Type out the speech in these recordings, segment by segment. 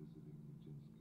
visiting Nijinsky.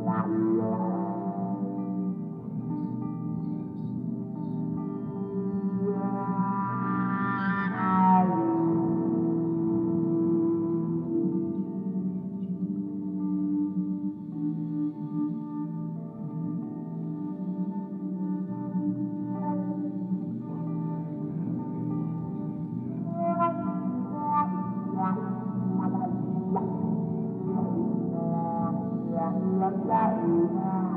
Wow. lòng lắm đại mà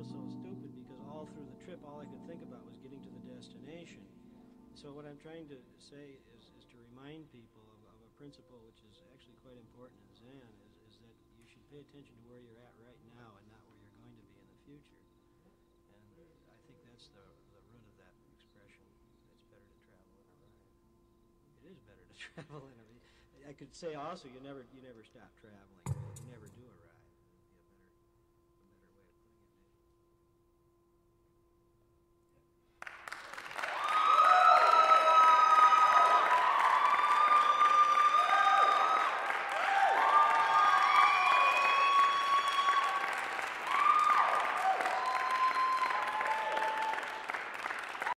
feel so stupid because all through the trip, all I could think about was getting to the destination. So what I'm trying to say is, is to remind people of, of a principle which is actually quite important in Zen, is, is that you should pay attention to where you're at right now and not where you're going to be in the future. And I think that's the, the root of that expression. It's better to travel and arrive. It is better to travel and arrive. I could say also you never you never stop traveling. You never